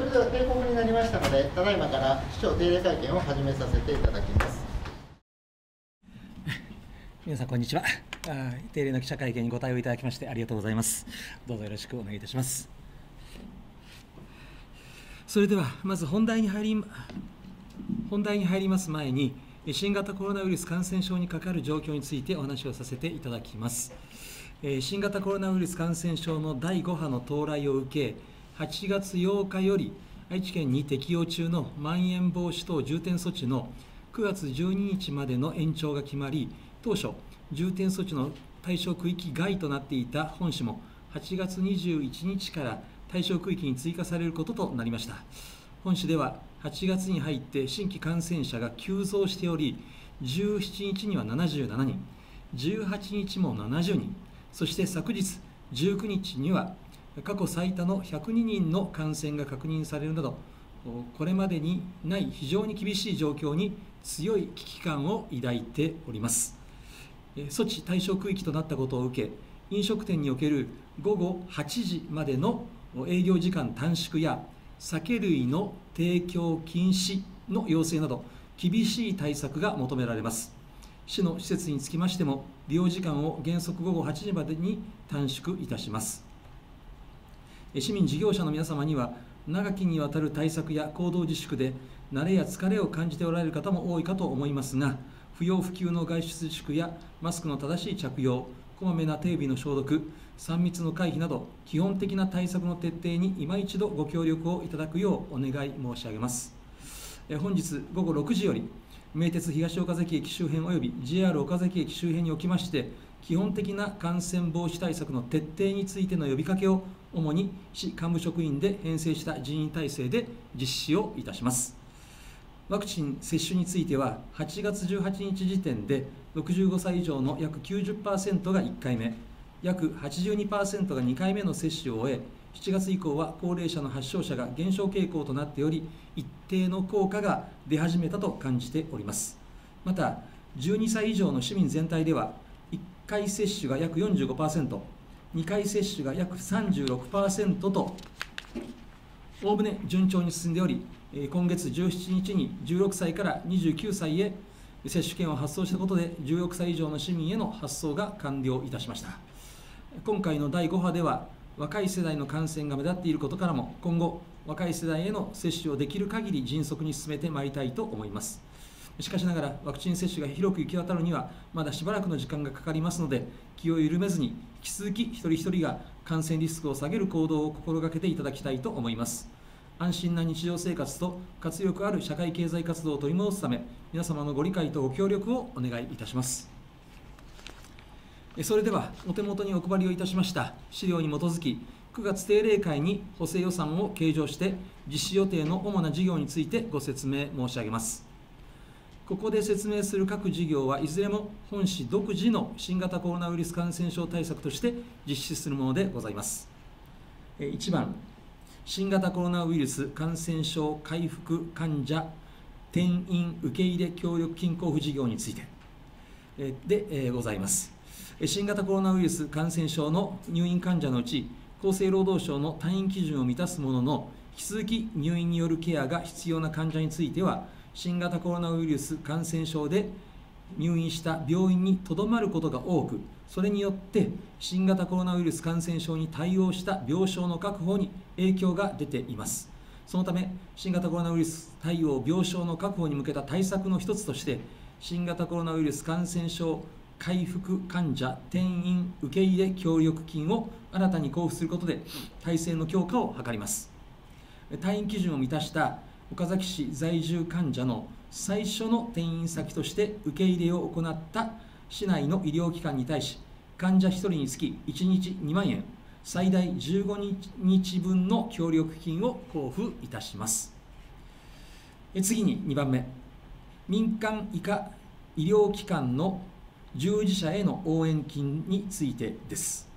それでは定刻になりましたので、ただいまから市長定例会見を始めさせていただきます。皆さんこんにちは。あ定例の記者会見にご対応いただきましてありがとうございます。どうぞよろしくお願いいたします。それではまず本題に入り本題に入ります前に新型コロナウイルス感染症にかかる状況についてお話をさせていただきます。えー新型コロナウイルス感染症の第5波の到来を受け、8月8日より愛知県に適用中のまん延防止等重点措置の9月12日までの延長が決まり、当初、重点措置の対象区域外となっていた本市も、8月21日から対象区域に追加されることとなりました。本市では8月に入って新規感染者が急増しており、17日には77人、18日も70人、そして昨日19日には過去最多の102人の感染が確認されるなど、これまでにない非常に厳しい状況に強い危機感を抱いております。措置対象区域となったことを受け、飲食店における午後8時までの営業時間短縮や、酒類の提供禁止の要請など、厳しい対策が求められます。市の施設につきましても、利用時間を原則午後8時までに短縮いたします。市民事業者の皆様には、長きにわたる対策や行動自粛で、慣れや疲れを感じておられる方も多いかと思いますが、不要不急の外出自粛やマスクの正しい着用、こまめな手指の消毒、3密の回避など、基本的な対策の徹底に今一度ご協力をいただくようお願い申し上げます。本日午後6時より、名鉄東岡崎駅周辺及び JR 岡崎駅周辺におきまして、基本的な感染防止対策の徹底についての呼びかけを、主に市幹部職員で編成した人員体制で実施をいたします。ワクチン接種については、8月18日時点で65歳以上の約90%が1回目、約82%が2回目の接種を終え、7月以降は高齢者の発症者が減少傾向となっており、一定の効果が出始めたと感じております。また、12歳以上の市民全体では、回接種が約45%、2回接種が約36%と、おおむね順調に進んでおり、今月17日に16歳から29歳へ接種券を発送したことで、16歳以上の市民への発送が完了いたしました。今回の第5波では、若い世代の感染が目立っていることからも、今後、若い世代への接種をできる限り迅速に進めてまいりたいと思います。しかしながら、ワクチン接種が広く行き渡るには、まだしばらくの時間がかかりますので、気を緩めずに、引き続き一人一人が感染リスクを下げる行動を心がけていただきたいと思います。安心な日常生活と活力ある社会経済活動を取り戻すため、皆様のご理解とご協力をお願いいたします。それでは、お手元にお配りをいたしました資料に基づき、9月定例会に補正予算を計上して、実施予定の主な事業についてご説明申し上げます。ここで説明する各事業はいずれも本市独自の新型コロナウイルス感染症対策として実施するものでございます。1番、新型コロナウイルス感染症回復患者転院受け入れ協力金交付事業についてで、ございます。新型コロナウイルス感染症の入院患者のうち、厚生労働省の退院基準を満たすものの、引き続き入院によるケアが必要な患者については、新型コロナウイルス感染症で入院した病院にとどまることが多く、それによって新型コロナウイルス感染症に対応した病床の確保に影響が出ています。そのため、新型コロナウイルス対応病床の確保に向けた対策の一つとして、新型コロナウイルス感染症回復患者転院受け入れ協力金を新たに交付することで、体制の強化を図ります。退院基準を満たした岡崎市在住患者の最初の転院先として受け入れを行った市内の医療機関に対し、患者1人につき1日2万円、最大15日分の協力金を交付いたします。次に2番目、民間以下医療機関の従事者への応援金についてです。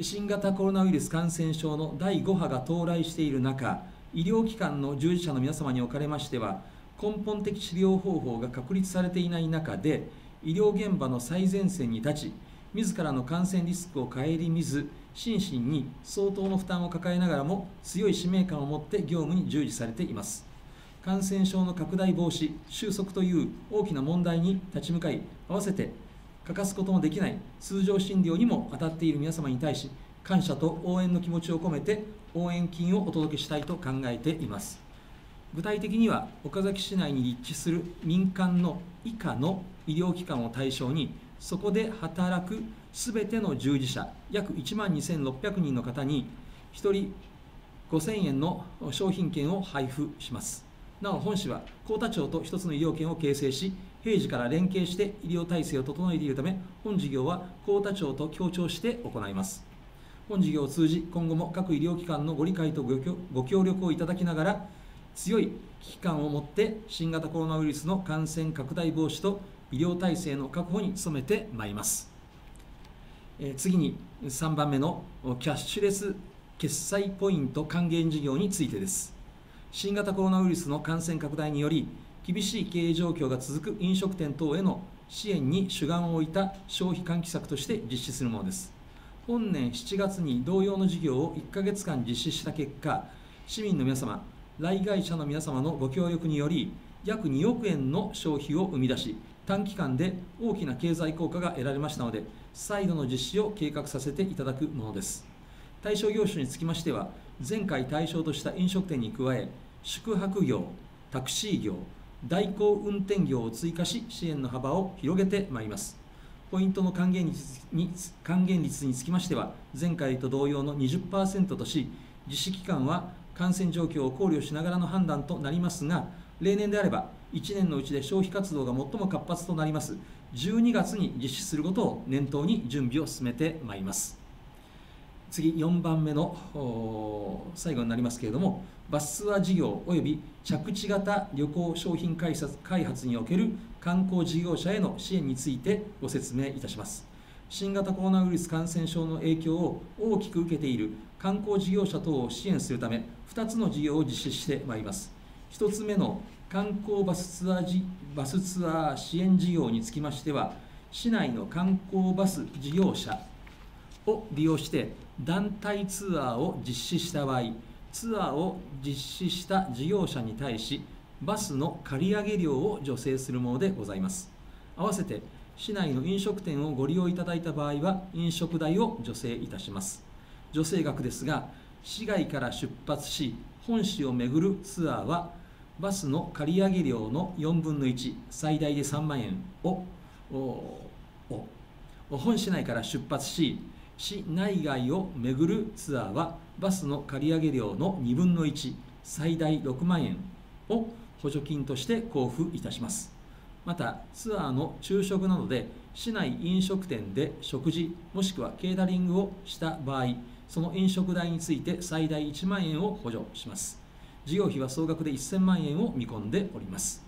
新型コロナウイルス感染症の第5波が到来している中、医療機関の従事者の皆様におかれましては、根本的治療方法が確立されていない中で、医療現場の最前線に立ち、自らの感染リスクを顧みず心身に相当の負担を抱えながらも強い使命感を持って業務に従事されています。感染症の拡大防止収束という大きな問題に立ち向かい合わせて欠かすことのできない通常診療にも当たっている皆様に対し感謝と応援の気持ちを込めて応援金をお届けしたいと考えています。具体的には岡崎市内に立地する民間の以下の医療機関を対象にそこで働くすべての従事者約1万2600人の方に1人5000円の商品券を配布します。なお本市は幸田町と1つの医療圏を形成し平時から連携して医療体制を整えているため本事業は幸田町と協調して行います。本事業を通じ今後も各医療機関のご理解とご協力をいただきながら強い危機感を持って新型コロナウイルスの感染拡大防止と医療体制の確保に努めてまいります。え次に3番目のキャッシュレス決済ポイント還元事業についてです。新型コロナウイルスの感染拡大により厳しい経営状況が続く飲食店等への支援に主眼を置いた消費喚起策として実施するものです。本年7月に同様の事業を1ヶ月間実施した結果市民の皆様来会者の皆様のご協力により約2億円の消費を生み出し短期間で大きな経済効果が得られましたので再度の実施を計画させていただくものです。対象業種につきましては前回対象とした飲食店に加え宿泊業タクシー業代行運転業を追加し支援の幅を広げてまいります。ポイントの還元率に還元率につきましては前回と同様の20%とし実施期間は感染状況を考慮しながらの判断となりますが例年であれば1年のうちで消費活動が最も活発となります。12月に実施することを念頭に準備を進めてまいります。次4番目の最後になりますけれどもバスツアー事業及び着地型旅行商品開発における観光事業者への支援についてご説明いたします。新型コロナウイルス感染症の影響を大きく受けている観光事業者等を支援するため2つの事業を実施してまいります。1つ目の観光バスツアーバスツアー支援事業につきましては市内の観光バス事業者を利用して団体ツアーを実施した場合ツアーを実施した事業者に対しバスの借り上げ料を助成するものでございます。合わせて市内の飲食店をご利用いただいた場合は飲食代を助成いたします。助成額ですが市外から出発し本市を巡るツアーはバスの借り上げ料の4分の1最大で3万円を本市内から出発し市内外を巡るツアーはバスの借り上げ料の2分の1最大6万円を補助金として交付いたします。またツアーの昼食などで市内飲食店で食事もしくはケータリングをした場合その飲食代について最大1万円を補助します。事業費は総額で1000万円を見込んでおります。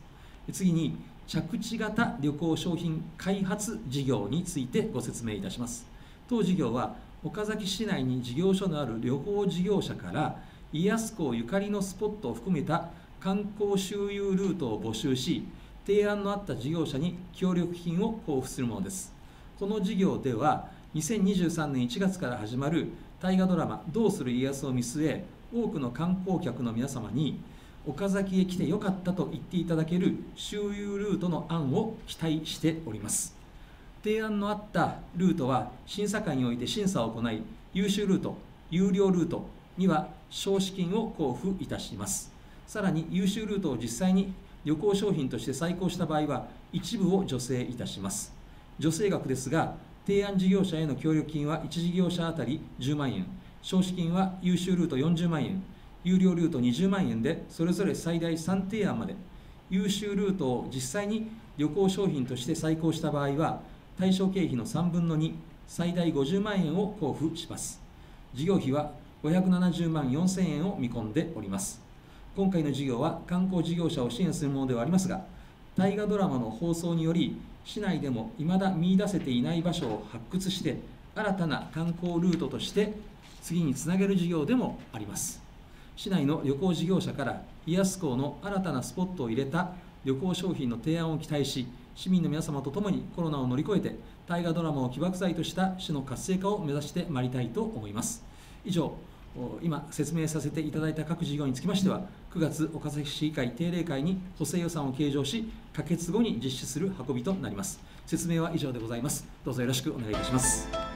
次に着地型旅行商品開発事業についてご説明いたします。当事業は岡崎市内に事業所のある旅行事業者から家康公ゆかりのスポットを含めた観光周遊ルートを募集し提案のあった事業者に協力金を交付するものです。この事業では2023年1月から始まる大河ドラマ「どうする家康」を見据え多くの観光客の皆様に岡崎へ来てよかったと言っていただける周遊ルートの案を期待しております。提案のあったルートは審査会において審査を行い優秀ルート有料ルートには少子金を交付いたします。さらに優秀ルートを実際に旅行商品として再考した場合は一部を助成いたします。助成額ですが提案事業者への協力金は1事業者当たり10万円。少子金は優秀ルート40万円。有料ルート20万円でそれぞれ最大3提案まで。優秀ルートを実際に旅行商品として再考した場合は対象経費の3分の2最大50万円を交付します。事業費は570万4000円を見込んでおります。今回の事業は観光事業者を支援するものではありますが大河ドラマの放送により市内でも未だ見いだせていない場所を発掘して新たな観光ルートとして次につなげる事業でもあります。市内の旅行事業者から家康港の新たなスポットを入れた旅行商品の提案を期待し市民の皆様と共にコロナを乗り越えて大河ドラマを起爆剤とした市の活性化を目指してまいりたいと思います。以上今説明させていただいた各事業につきましては9月岡崎市議会定例会に補正予算を計上し可決後に実施する運びとなります。説明は以上でございます。どうぞよろしくお願いいたします。